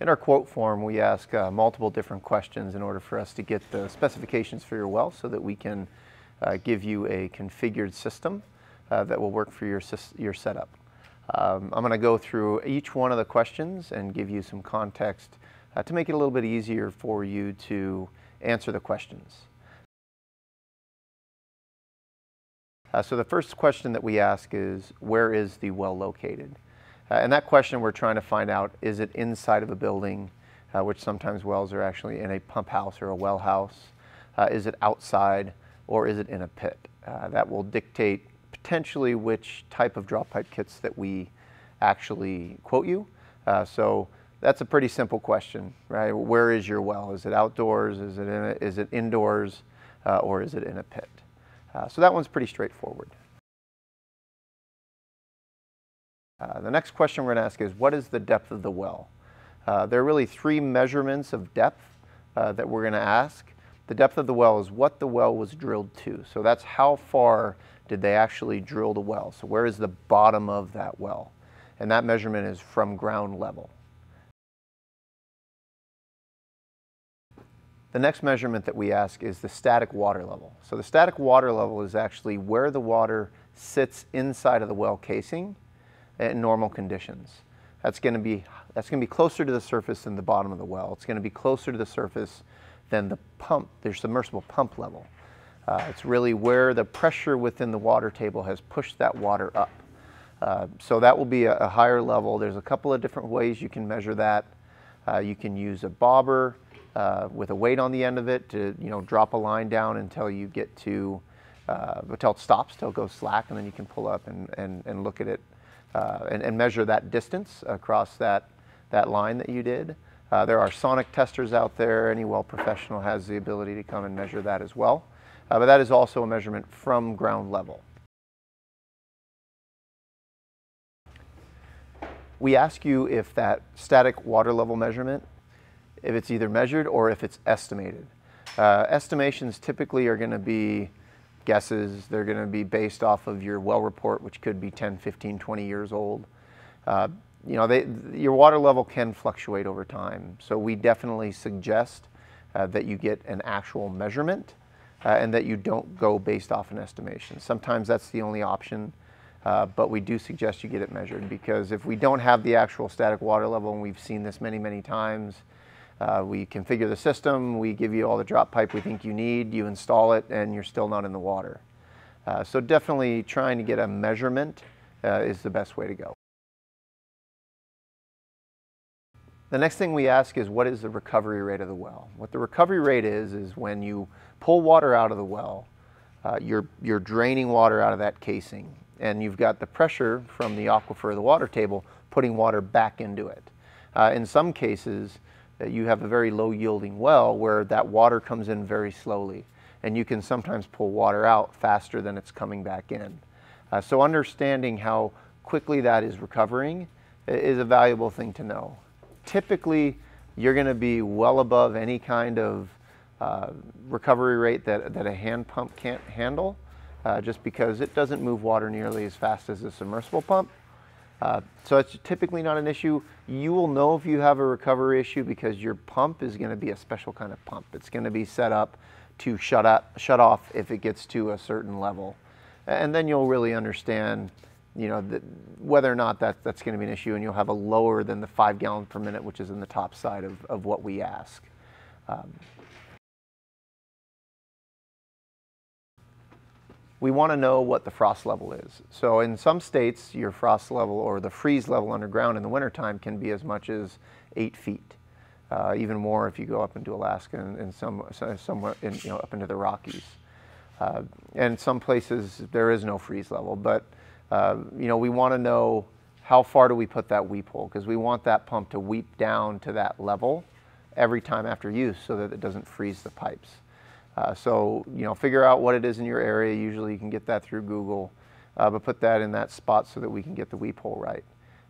In our quote form, we ask uh, multiple different questions in order for us to get the specifications for your well so that we can uh, give you a configured system uh, that will work for your, your setup. Um, I'm going to go through each one of the questions and give you some context uh, to make it a little bit easier for you to answer the questions. Uh, so the first question that we ask is, where is the well located? Uh, and that question we're trying to find out, is it inside of a building, uh, which sometimes wells are actually in a pump house or a well house? Uh, is it outside or is it in a pit? Uh, that will dictate potentially which type of drop pipe kits that we actually quote you. Uh, so that's a pretty simple question, right? Where is your well? Is it outdoors? Is it, in a, is it indoors? Uh, or is it in a pit? so that one's pretty straightforward. Uh, the next question we're going to ask is, what is the depth of the well? Uh, there are really three measurements of depth uh, that we're going to ask. The depth of the well is what the well was drilled to. So that's how far did they actually drill the well. So where is the bottom of that well? And that measurement is from ground level. The next measurement that we ask is the static water level. So the static water level is actually where the water sits inside of the well casing in normal conditions. That's going to be that's going to be closer to the surface than the bottom of the well. It's going to be closer to the surface than the pump, their submersible pump level. Uh, it's really where the pressure within the water table has pushed that water up. Uh, so that will be a, a, higher level. There's a couple of different ways you can measure that. Uh, you can use a bobber uh, with a weight on the end of it to you know drop a line down until you get to uh, until it stops, till it goes slack, and then you can pull up and, and, and look at it uh, and, and, measure that distance across that, that line that you did. Uh, there are sonic testers out there. Any well professional has the ability to come and measure that as well. Uh, but that is also a measurement from ground level. We ask you if that static water level measurement, if it's either measured or if it's estimated. Uh, estimations typically are going to be guesses. They're going to be based off of your well report, which could be 10, 15, 20 years old. Uh, you know, they, your water level can fluctuate over time. So we definitely suggest uh, that you get an actual measurement uh, and that you don't go based off an estimation. Sometimes that's the only option, uh, but we do suggest you get it measured because if we don't have the actual static water level, and we've seen this many, many times, uh, we configure the system, we give you all the drop pipe we think you need, you install it, and you're still not in the water. Uh, so definitely trying to get a measurement uh, is the best way to go. The next thing we ask is what is the recovery rate of the well? What the recovery rate is, is when you pull water out of the well, uh, you're, you're draining water out of that casing and you've got the pressure from the aquifer the water table putting water back into it. Uh, in some cases, you have a very low yielding well where that water comes in very slowly and you can sometimes pull water out faster than it's coming back in. Uh, so understanding how quickly that is recovering is a valuable thing to know. Typically, you're going to be well above any kind of uh, recovery rate that, that a hand pump can't handle, uh, just because it doesn't move water nearly as fast as a submersible pump. Uh, so it's typically not an issue. You will know if you have a recovery issue because your pump is going to be a special kind of pump. It's going to be set up to shut, up, shut off if it gets to a certain level. And then you'll really understand you know, the, whether or not that, that's going to be an issue and you'll have a lower than the five gallon per minute, which is in the top side of, of what we ask. Um, we want to know what the frost level is. So in some states, your frost level or the freeze level underground in the wintertime can be as much as eight feet. Uh, even more if you go up into Alaska and, and some, somewhere in, you know, up into the Rockies. Uh, and some places there is no freeze level, but uh, you know, we want to know how far do we put that weep hole because we want that pump to weep down to that level every time after use so that it doesn't freeze the pipes. Uh, so, you know, figure out what it is in your area. Usually you can get that through Google, uh, but put that in that spot so that we can get the weep hole right.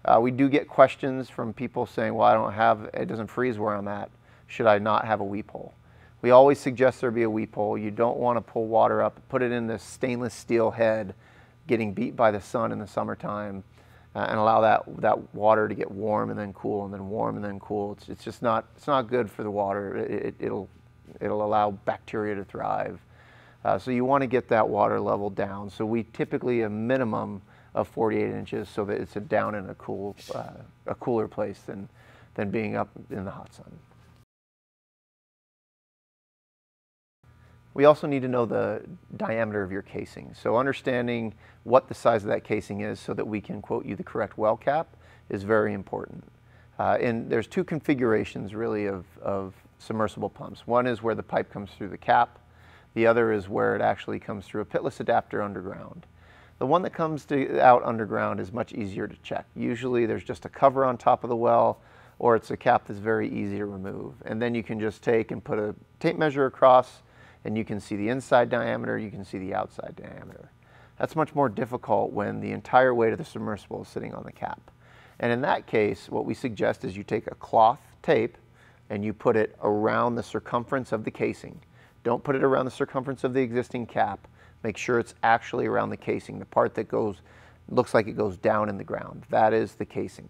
Uh, we do get questions from people saying, well, I don't have, it doesn't freeze where I'm at. Should I not have a weep hole? We always suggest there be a weep hole. You don't want to pull water up, put it in this stainless steel head, getting beat by the sun in the summertime. uh, and allow that, that water to get warm and then cool and then warm and then cool. It's, it's just not, it's not good for the water. It, it, will it'll allow bacteria to thrive. Uh, so you want to get that water level down. So we typically a minimum of 48 inches so that it's down in a cool, uh, a cooler place than, than being up in the hot sun. We also need to know the diameter of your casing. So understanding what the size of that casing is so that we can quote you the correct well cap is very important. Uh, and there's two configurations really of, of submersible pumps. One is where the pipe comes through the cap. The other is where it actually comes through a pitless adapter underground. The one that comes to, out underground is much easier to check. Usually there's just a cover on top of the well or it's a cap that's very easy to remove. And then you can just take and put a tape measure across and you can see the inside diameter, you can see the outside diameter. That's much more difficult when the entire weight of the submersible is sitting on the cap. And in that case, what we suggest is you take a cloth tape and you put it around the circumference of the casing. Don't put it around the circumference of the existing cap. Make sure it's actually around the casing, the part that goes, looks like it goes down in the ground. That is the casing.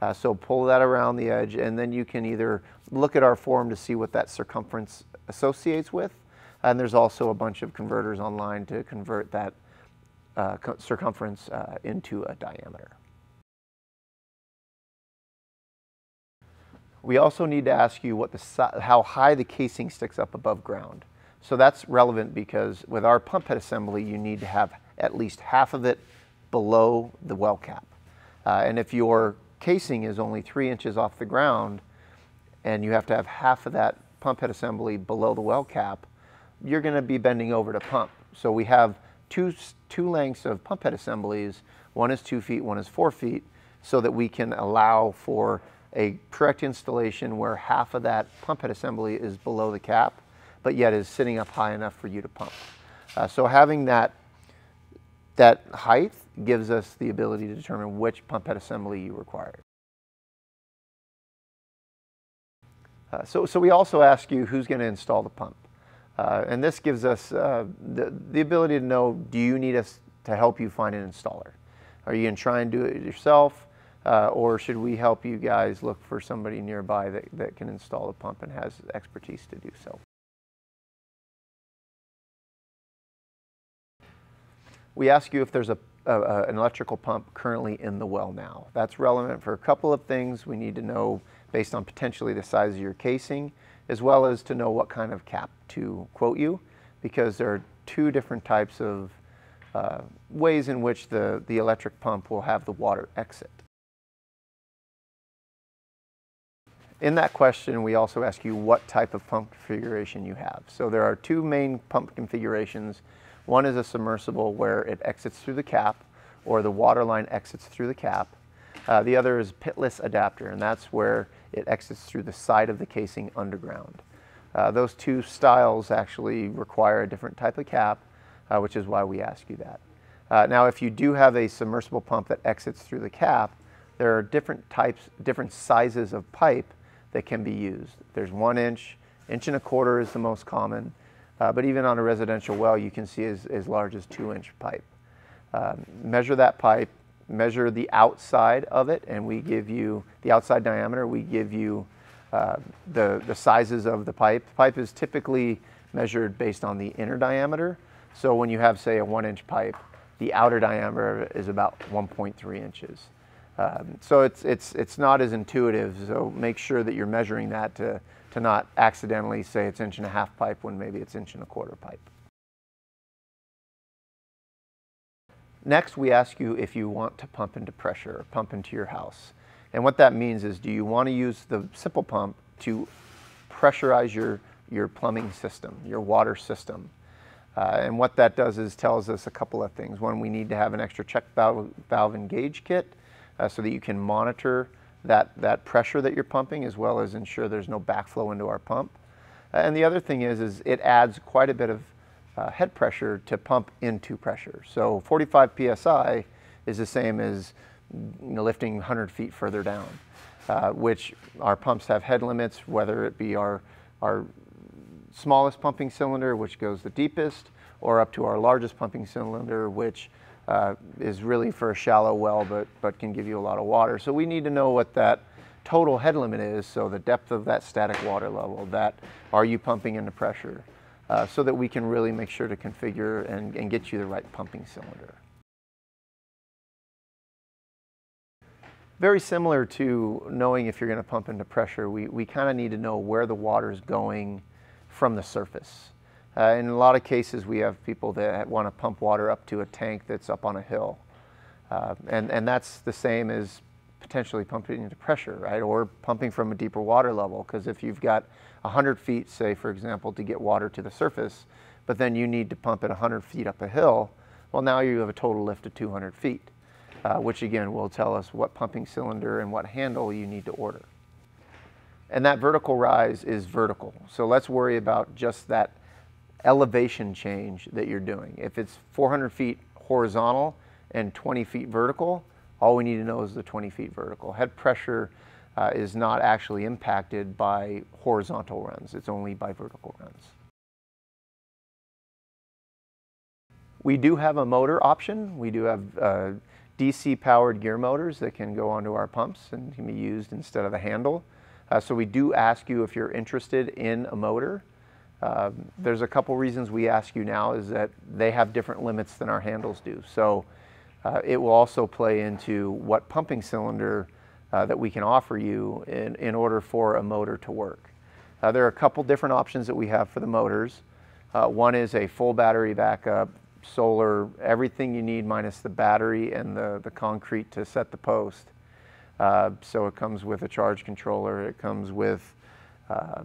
Uh, so pull that around the edge and then you can either look at our form to see what that circumference associates with, and there's also a bunch of converters online to convert that uh, circumference uh, into a diameter. We also need to ask you what the how high the casing sticks up above ground. So that's relevant because with our pump head assembly, you need to have at least half of it below the well cap. Uh, and if your casing is only three inches off the ground and you have to have half of that pump head assembly below the well cap, you're going to be bending over to pump. So we have two, two lengths of pump head assemblies. One is two feet, one is four feet, so that we can allow for a correct installation where half of that pump head assembly is below the cap, but yet is sitting up high enough for you to pump. Uh, so having that, that height gives us the ability to determine which pump head assembly you require. Uh, so, so we also ask you who's going to install the pump. Uh, and this gives us uh, the, the ability to know, do you need us to help you find an installer? Are you going to try and do it yourself? Uh, or should we help you guys look for somebody nearby that, that can install the pump and has expertise to do so? We ask you if there's a, a, a, an electrical pump currently in the well now. That's relevant for a couple of things. We need to know based on potentially the size of your casing as well as to know what kind of cap to quote you, because there are two different types of uh, ways in which the, the electric pump will have the water exit. In that question, we also ask you what type of pump configuration you have. So there are two main pump configurations. One is a submersible where it exits through the cap or the water line exits through the cap. Uh, the other is pitless adapter, and that's where it exits through the side of the casing underground. Uh, those two styles actually require a different type of cap, uh, which is why we ask you that. Uh, now, if you do have a submersible pump that exits through the cap, there are different types, different sizes of pipe that can be used. There's one inch, inch and a quarter is the most common, uh, but even on a residential well, you can see as, as large as two inch pipe. Um, measure that pipe, measure the outside of it and we give you the outside diameter, we give you uh, the, the sizes of the pipe. The Pipe is typically measured based on the inner diameter. So when you have say a one inch pipe, the outer diameter is about 1.3 inches. Um, so it's, it's, it's not as intuitive, so make sure that you're measuring that to, to not accidentally say it's inch and a half pipe when maybe it's inch and a quarter pipe. Next, we ask you if you want to pump into pressure or pump into your house. And what that means is, do you want to use the simple pump to pressurize your, your plumbing system, your water system? Uh, and what that does is tells us a couple of things. One, we need to have an extra check valve, valve and gauge kit uh, so that you can monitor that, that pressure that you're pumping as well as ensure there's no backflow into our pump. Uh, and the other thing is, is it adds quite a bit of uh, head pressure to pump into pressure. So 45 psi is the same as you know, lifting 100 feet further down, uh, which our pumps have head limits, whether it be our, our smallest pumping cylinder, which goes the deepest, or up to our largest pumping cylinder, which uh, is really for a shallow well, but, but can give you a lot of water. So we need to know what that total head limit is, so the depth of that static water level, that are you pumping into pressure, uh, so that we can really make sure to configure and, and get you the right pumping cylinder. Very similar to knowing if you're going to pump into pressure, we, we kind of need to know where the water is going from the surface. Uh, in a lot of cases, we have people that want to pump water up to a tank that's up on a hill. Uh, and, and that's the same as potentially pumping into pressure, right? Or pumping from a deeper water level. Because if you've got 100 feet, say, for example, to get water to the surface, but then you need to pump it 100 feet up a hill, well, now you have a total lift of 200 feet, uh, which again will tell us what pumping cylinder and what handle you need to order. And that vertical rise is vertical. So let's worry about just that elevation change that you're doing. If it's 400 feet horizontal and 20 feet vertical, all we need to know is the 20 feet vertical. Head pressure uh, is not actually impacted by horizontal runs, it's only by vertical runs. We do have a motor option. We do have uh, DC powered gear motors that can go onto our pumps and can be used instead of the handle. Uh, so we do ask you if you're interested in a motor. Um, there's a couple reasons we ask you now is that they have different limits than our handles do. So uh, it will also play into what pumping cylinder uh, that we can offer you in, in order for a motor to work. Uh, there are a couple different options that we have for the motors. Uh, one is a full battery backup, solar, everything you need minus the battery and the, the concrete to set the post. Uh, so it comes with a charge controller, it comes with uh,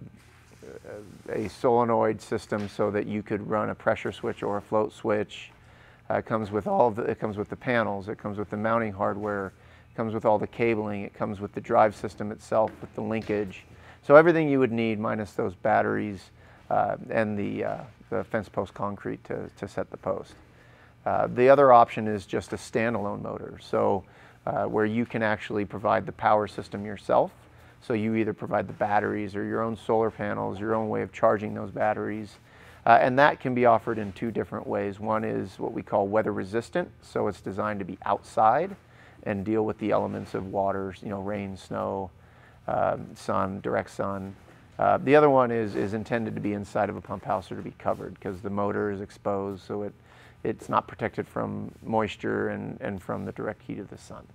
a solenoid system so that you could run a pressure switch or a float switch. Uh, it comes with all the, it comes with the panels, it comes with the mounting hardware, it comes with all the cabling, it comes with the drive system itself with the linkage. So everything you would need minus those batteries uh, and the, uh, the fence post concrete to, to set the post. Uh, the other option is just a standalone motor. So uh, where you can actually provide the power system yourself so you either provide the batteries or your own solar panels, your own way of charging those batteries. Uh, and that can be offered in two different ways. One is what we call weather resistant, so it's designed to be outside and deal with the elements of water, you know, rain, snow, um, sun, direct sun. Uh, the other one is, is intended to be inside of a pump house or to be covered because the motor is exposed so it, it's not protected from moisture and, and from the direct heat of the sun.